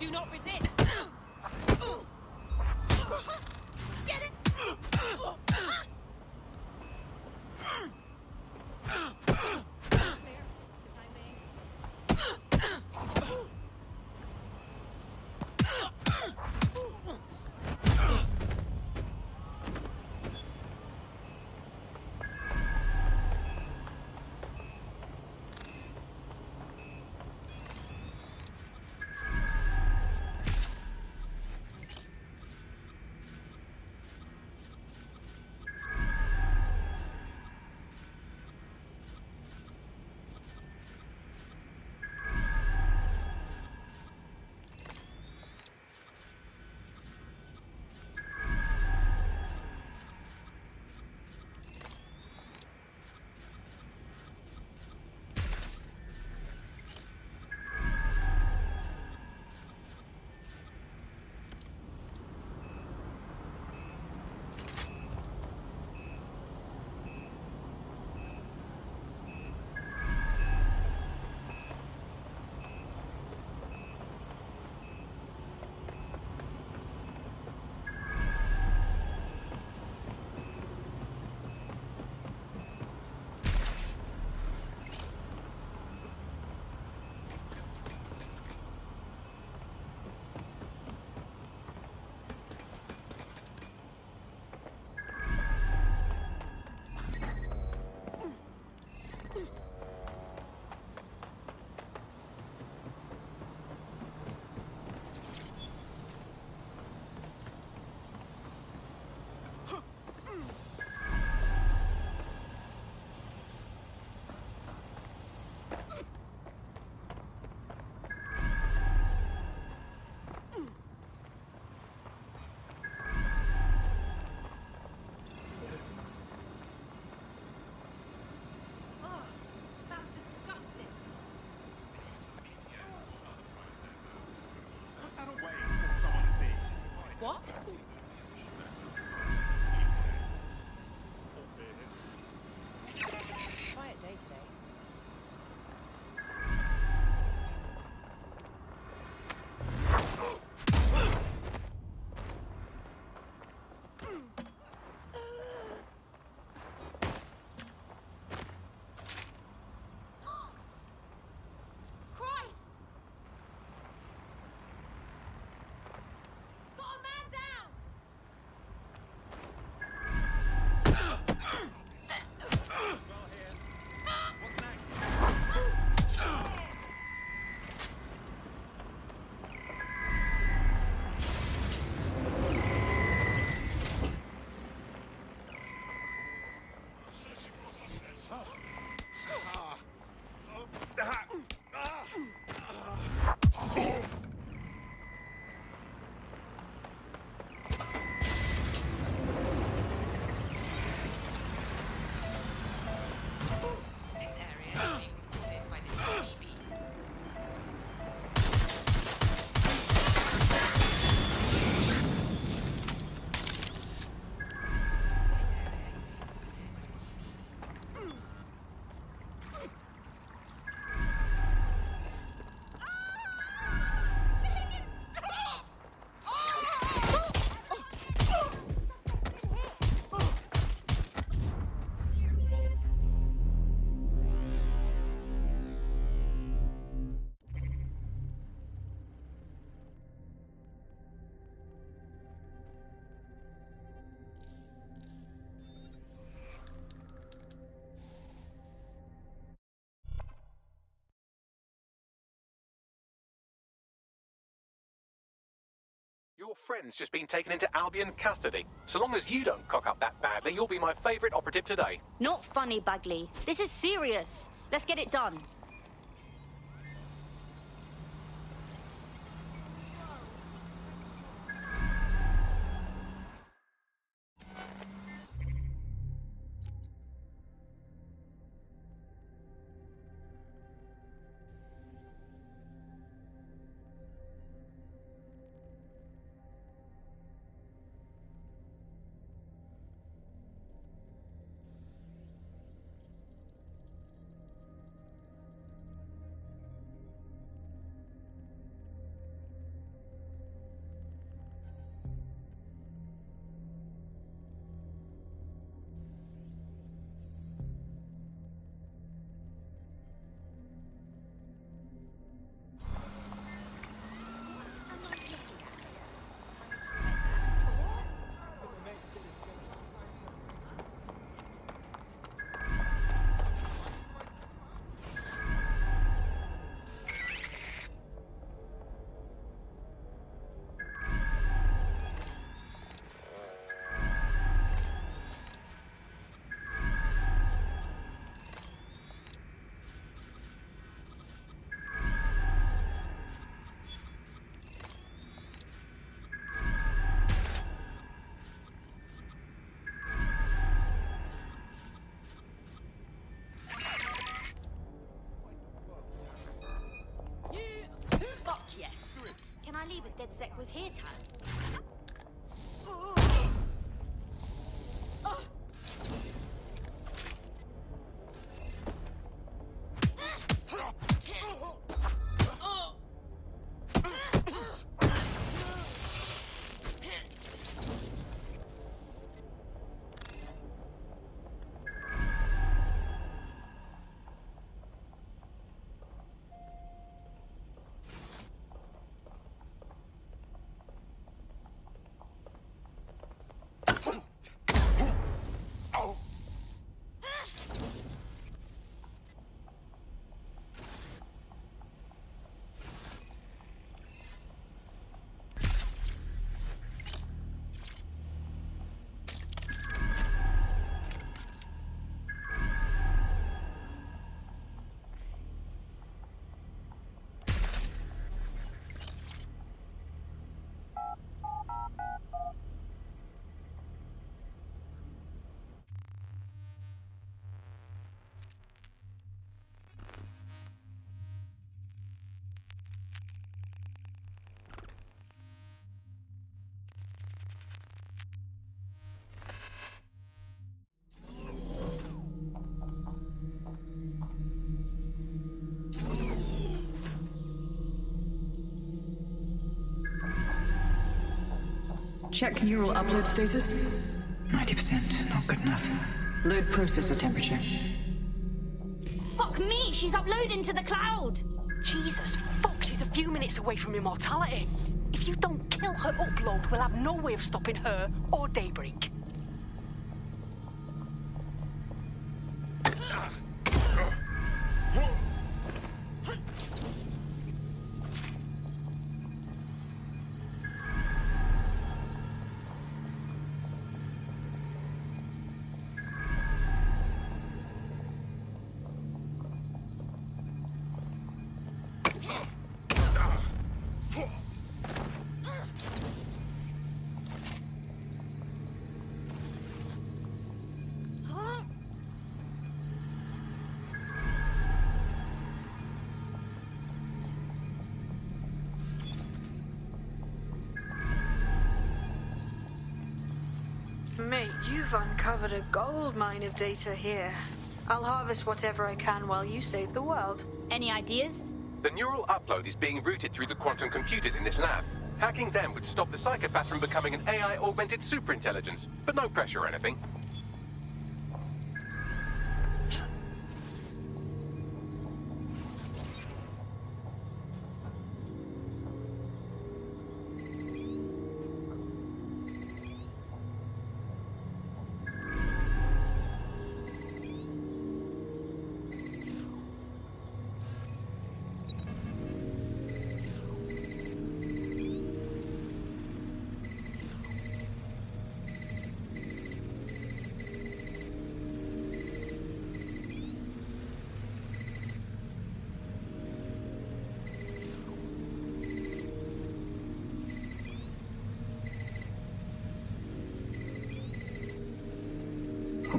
Do not resist. What? Friend's just been taken into Albion custody. So long as you don't cock up that badly, you'll be my favourite operative today. Not funny, Bagley. This is serious. Let's get it done. Zek was here tag? Check neural upload status. 90%, not good enough. Load processor temperature. Fuck me, she's uploading to the cloud! Jesus fuck, she's a few minutes away from immortality. If you don't kill her upload, we'll have no way of stopping her or Daybreak. You've uncovered a gold mine of data here. I'll harvest whatever I can while you save the world. Any ideas? The neural upload is being routed through the quantum computers in this lab. Hacking them would stop the psychopath from becoming an AI augmented superintelligence, but no pressure or anything.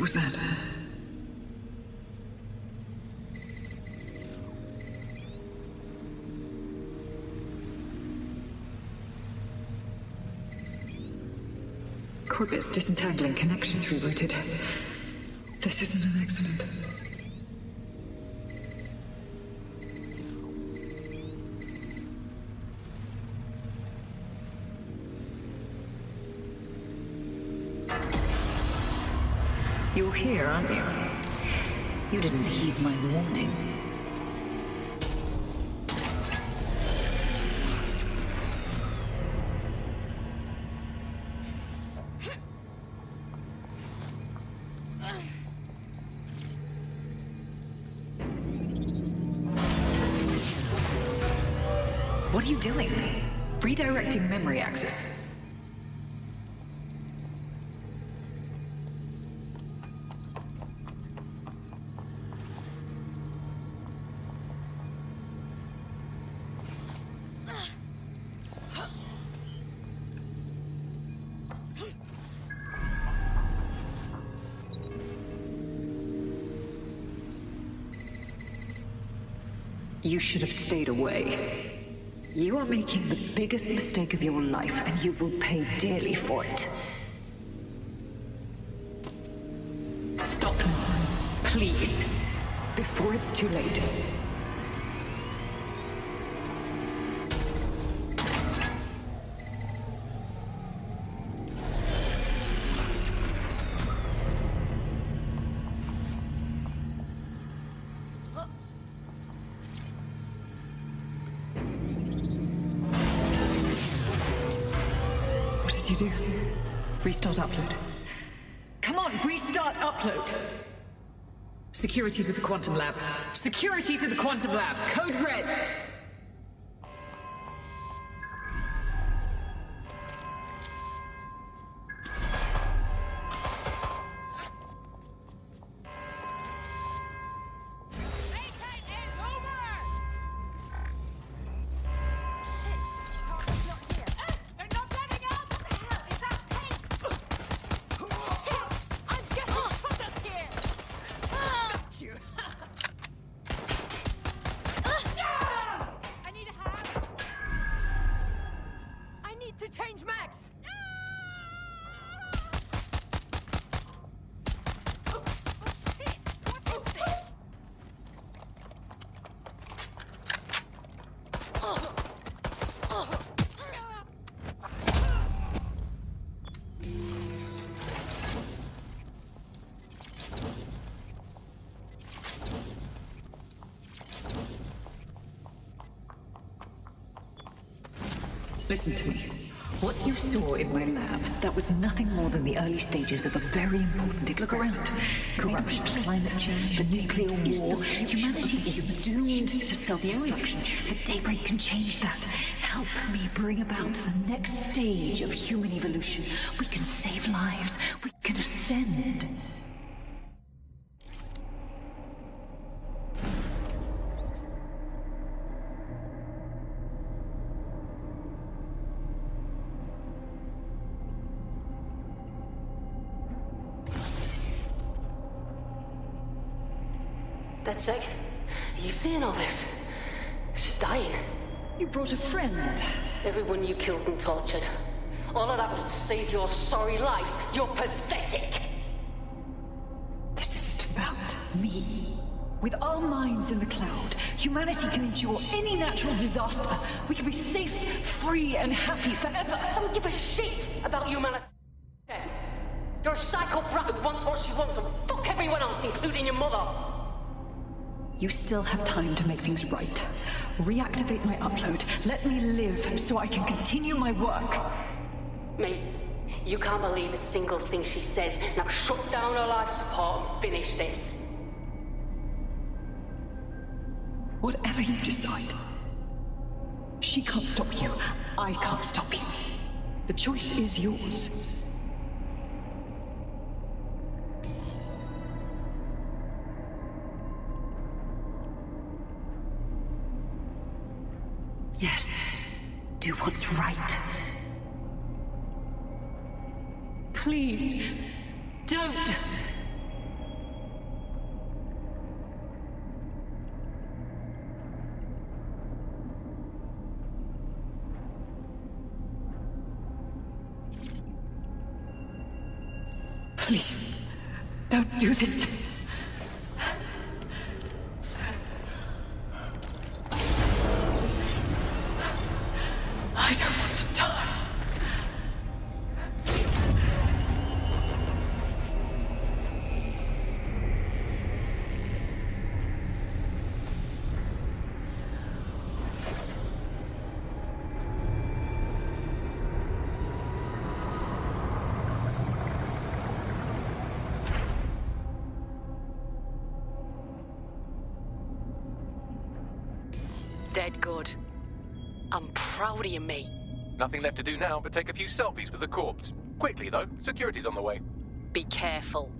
What was that? Corbet's disentangling connections rerouted. This isn't an accident. Here, aren't you? You didn't heed my warning. What are you doing? Redirecting memory access. You should have stayed away. You are making the biggest mistake of your life, and you will pay dearly for it. Stop please, before it's too late. Restart upload. Come on, restart upload. Security to the quantum lab. Security to the quantum lab. Code red. Listen to me. What you saw in my lab, that was nothing more than the early stages of a very important experiment. Look around. Corruption, climate change, the nuclear war. Humanity is doomed to self-destruction, but Daybreak can change that. Help me bring about the next stage of human evolution. We can save lives. We can ascend. It. Are you seeing all this? She's dying. You brought a friend. Everyone you killed and tortured. All of that was to save your sorry life. You're pathetic. This isn't about me. With our minds in the cloud, humanity can endure any natural disaster. We can be safe, free, and happy forever. I don't give a shit about humanity. You're a psycho brat who wants what she wants and fuck everyone else, including your mother. You still have time to make things right. Reactivate my upload. Let me live so I can continue my work. Mate, you can't believe a single thing she says. Now shut down her life support and finish this. Whatever you decide. She can't stop you. I can't stop you. The choice is yours. Yes. Do what's right. Please. Don't. Please. Don't do this to me. I don't want to die. Proud of you, mate. Nothing left to do now but take a few selfies with the corpse. Quickly, though. Security's on the way. Be careful.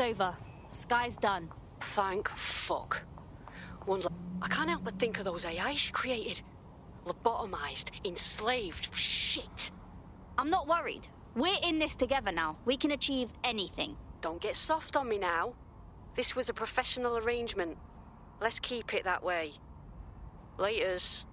It's over. Skye's done. Thank fuck. One, I can't help but think of those AI she created. Lobotomized, enslaved, shit. I'm not worried. We're in this together now. We can achieve anything. Don't get soft on me now. This was a professional arrangement. Let's keep it that way. Laters.